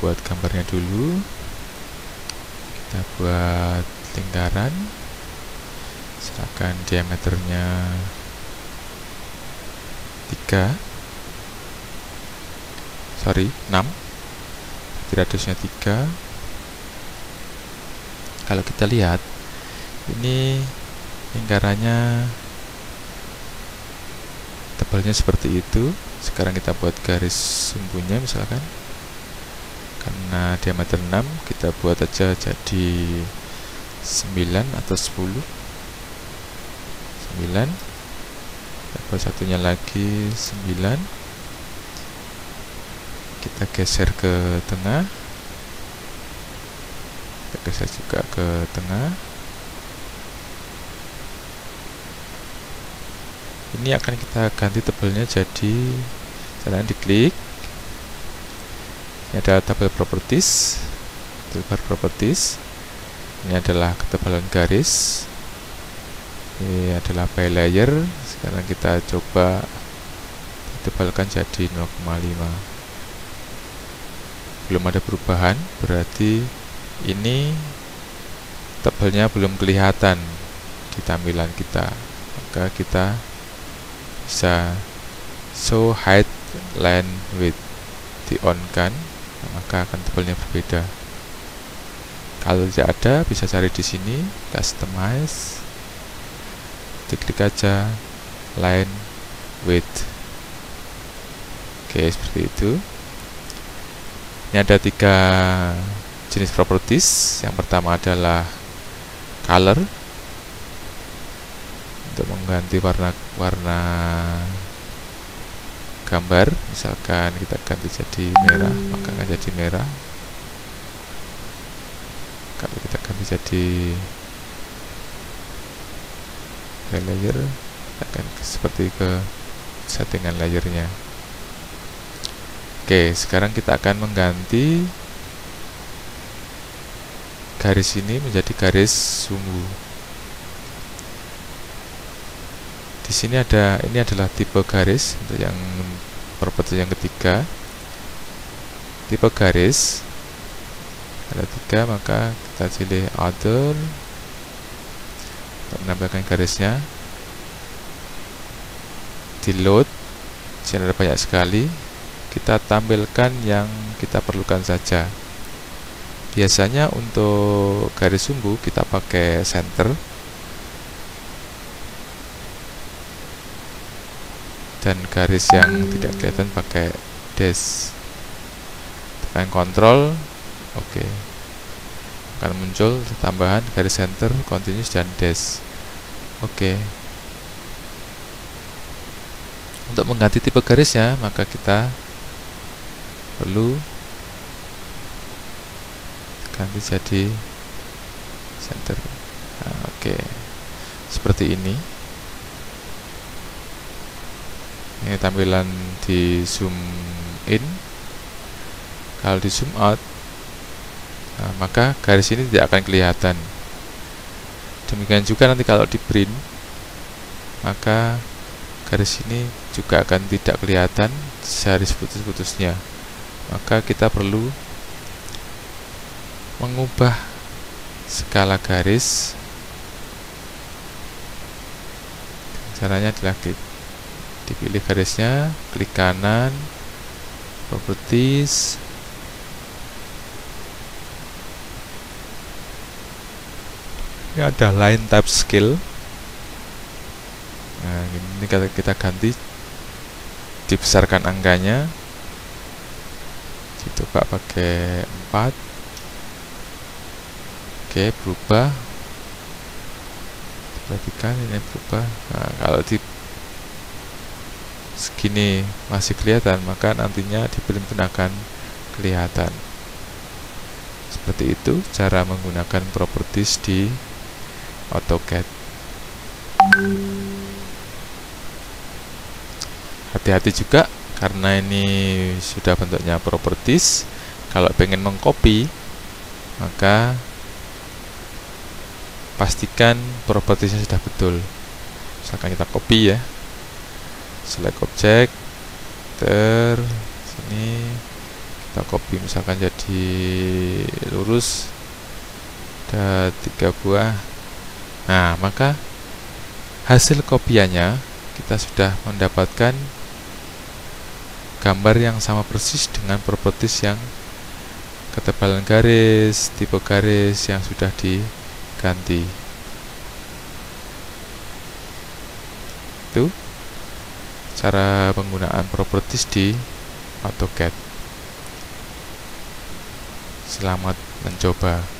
buat gambarnya dulu. Kita buat lingkaran. Silakan diameternya 3 sorry 6 radiusnya 3 kalau kita lihat ini lingkarannya tebalnya seperti itu. Sekarang kita buat garis sumbunya misalkan karena diameter 6 kita buat aja jadi 9 atau 10 9 kita satunya lagi 9 kita geser ke tengah. Kita geser juga ke tengah. Ini akan kita ganti tebalnya jadi caranya diklik ini ada tabel properties toolbar properties. Ini adalah ketebalan garis. Ini adalah by layer. Sekarang kita coba ditebalkan jadi 0,5 belum ada perubahan berarti ini tebalnya belum kelihatan di tampilan kita. Maka kita bisa show height length width di on kan maka akan tebalnya berbeda. Kalau tidak ada bisa cari di sini customize diklik aja line width. Oke seperti itu. Ini ada tiga jenis properties. Yang pertama adalah color. Untuk mengganti warna warna gambar misalkan kita ganti jadi merah maka akan jadi merah. Kalau kita ganti jadi layer akan seperti ke settingan layernya. Oke sekarang kita akan mengganti garis ini menjadi garis sumbu di sini ada ini adalah tipe garis untuk yang properti yang ketiga. Tipe garis ada tiga maka kita pilih other untuk menambahkan garisnya. Di load sini ada banyak sekali. Kita tampilkan yang kita perlukan saja. Biasanya untuk garis sumbu kita pakai center dan garis yang tidak kelihatan pakai dash tekan kontrol oke okay. akan muncul tambahan garis center continuous dan dash oke okay. untuk mengganti tipe garisnya maka kita perlu ganti jadi center nah, oke okay. seperti ini ini tampilan di zoom in. Kalau di zoom out nah, maka garis ini tidak akan kelihatan. Demikian juga nanti kalau di print maka garis ini juga akan tidak kelihatan seharis putus-putusnya maka kita perlu mengubah skala garis. Caranya adalah klik dipilih garisnya klik kanan properties. Ini ada line type scale nah ini kita, kita ganti. Dibesarkan angkanya. Coba pakai 4 oke berubah. Perhatikan ini berubah. Nah kalau di segini masih kelihatan maka nantinya di print akan kelihatan. Seperti itu cara menggunakan properties di AutoCAD. Hati-hati juga karena ini sudah bentuknya properties. Kalau pengen mengcopy maka pastikan propertiesnya sudah betul. Misalkan kita copy ya select object ter sini. Kita copy misalkan jadi lurus. Ada tiga buah. Nah maka hasil kopiannya kita sudah mendapatkan gambar yang sama persis dengan properties yang ketebalan garis, tipe garis yang sudah diganti. Itu cara penggunaan properties di AutoCAD. Selamat mencoba.